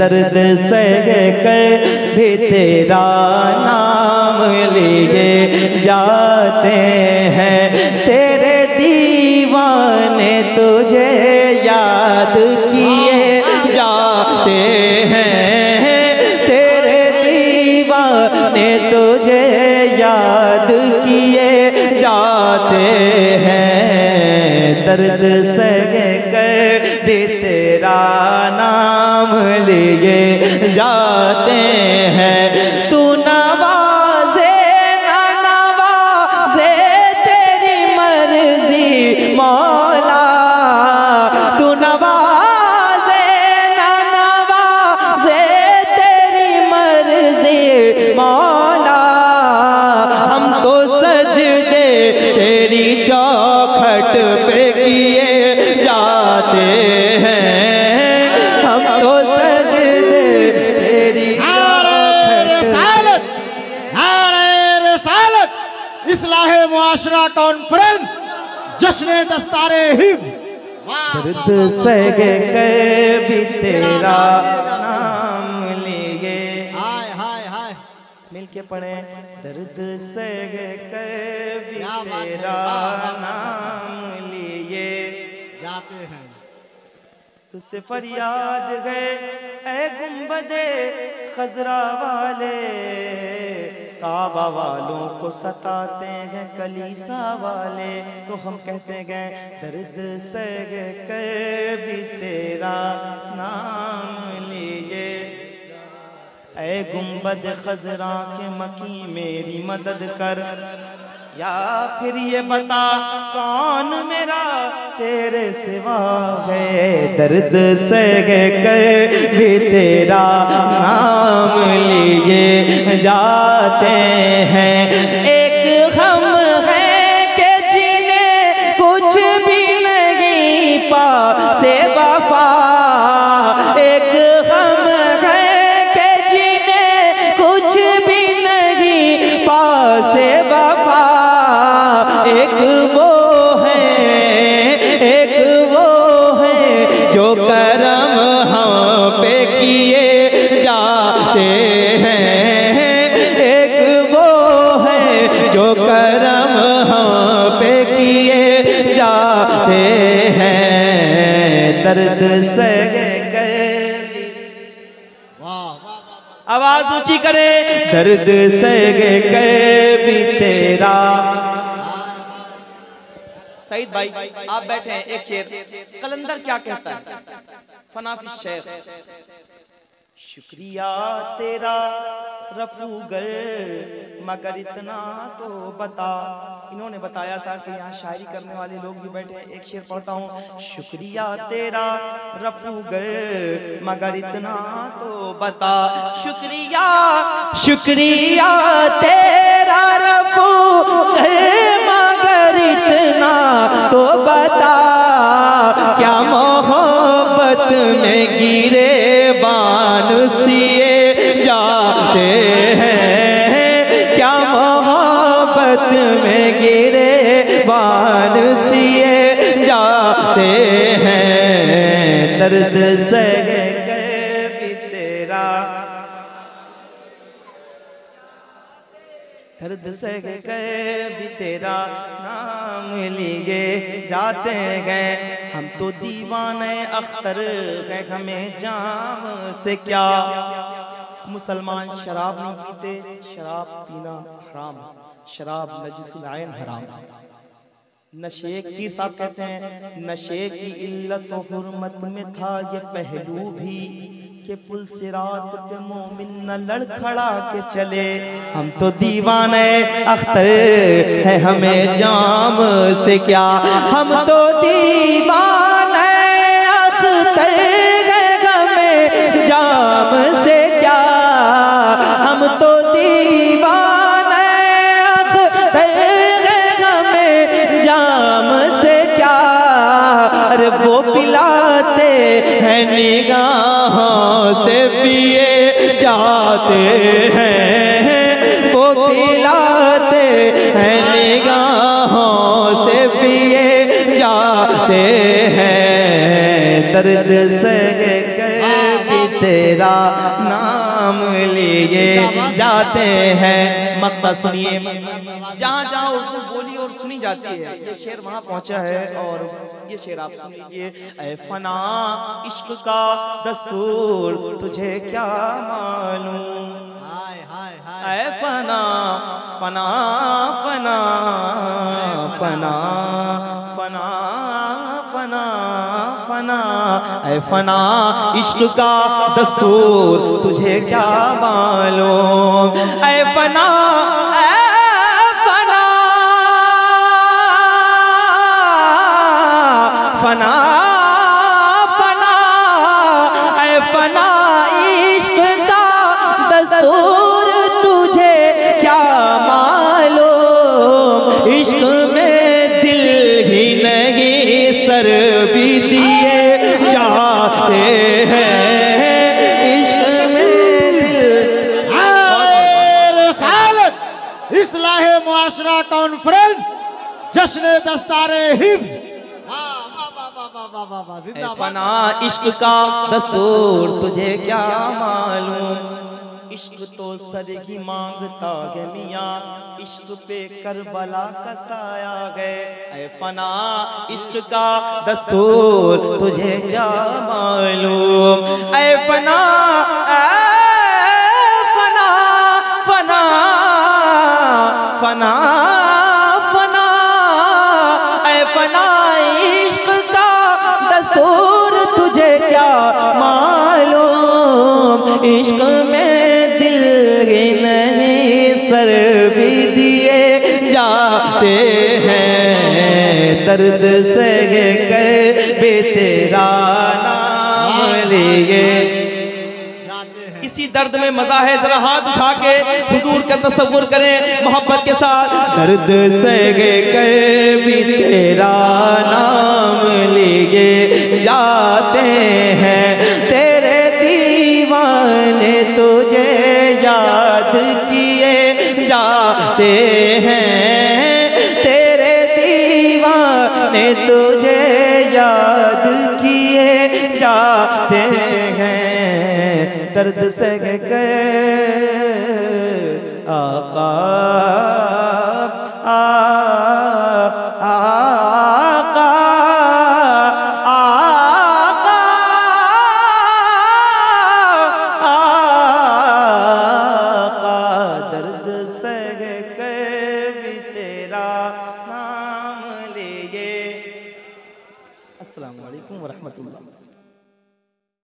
दर्द सह कर भी तेरा नाम लिए जाते हैं। तेरे दीवाने तुझे याद किए जाते हैं। तेरे दीवाने तुझे याद किए जाते हैं। दर्द लिए जाते हैं। इस्लाह मुआशरा कॉन्फ्रेंस जश्न दस्तारे हिब दर्द सह कर भी तेरा नाम लिए। हाय हाय हाय। मिल के पढ़े दर्द सह कर भी तेरा। नाम लिए। जाते हैं। तुझसे फरियाद गए ए गुम्बदे खजरा वाले। काबा वालों को सताते हैं कलीसा वाले। तो हम कहते गए दर्द सह कर भी तेरा नाम लिए। ए गुंबद खजरा के मकी मेरी मदद कर। या फिर ये बता, कौन मेरा तेरे सिवा है? दर्द सह कर भी तेरा नाम लिए। जाते हैं। आवाज़ ऊँची करे, दर्द सह भी तेरा। सईद भाई, आप बैठे हैं, एक शेर। कलंदर क्या कहता है? फनाफी शेख शुक्रिया तेरा रफूगर मगर इतना तो बता। इन्होंने बताया था कि यहाँ शायरी करने वाले लोग भी बैठे हैं, एक शेर पढ़ता हूँ। शुक्रिया तेरा रफूगर मगर इतना तो बता। शुक्रिया शुक्रिया तेरा रफूगर मगर इतना तो बता। क्या मोहब्बत में गिरे सिए जाते हैं। क्या मोहब्बत में गिरे बान सिए जाते हैं? दर्द दर्द सह कर भी तेरा नाम लिए जाते गए हम तो दीवाने अख्तर गए हमें जाम से क्या? मुसलमान शराब नहीं पीते शराब पीना हराम। शराब नजिसुल आइन हराम। नशे की साहब कहते हैं नशे की इल्लत व हुर्मत में था ये पहलू भी। के पुल से रात पे मोमिन न लड़खड़ा के चले। हम तो दीवाने अख्तर है हमें जाम से क्या? हम तो दीवाने से पिए जाते हैं। वो पिलाते हैं, निगाहों से पिए जाते हैं। दर्द से कर भी तेरा नाम लिए जाते हैं। मक्ता सुनिए। जहाँ जहाँ उर्दू बोली और सुनी जाती है ये शेर वहाँ पहुँचा है और ये शेर आप सुन लीजिए। फना इश्क का दस्तूर तुझे क्या मालूम? हाय फना फना फना फना फना। फना ऐ फना इश्क का दस्तूर तुझे क्या मालूम? ऐ फना फना फना मुआसरा कॉन्फ्रेंस जश्न दस्तारे हिफ फना इश्क का दस्तूर तुझे क्या मालूम? इश्क तो सर ही माँगता गे मिया इश्क पे करबला कसाया गए ऐ फना इश्क का दस्तूर तुझे क्या मालूम? ऐ फना इश्क में दिल ही नहीं, सर भी दिए जाते हैं। दर्द से कर बे तेरा नाम लिए। इसी दर्द में मज़ा है, जरा हाथ उठा के हुजूर का तस्वुर करें मोहब्बत के साथ। दर्द से कर भी तेरा नाम लिए जाते हैं। तुझे याद किए जाते हैं। तेरे दीवाने तुझे याद किए जाते हैं। दर्द से कर आका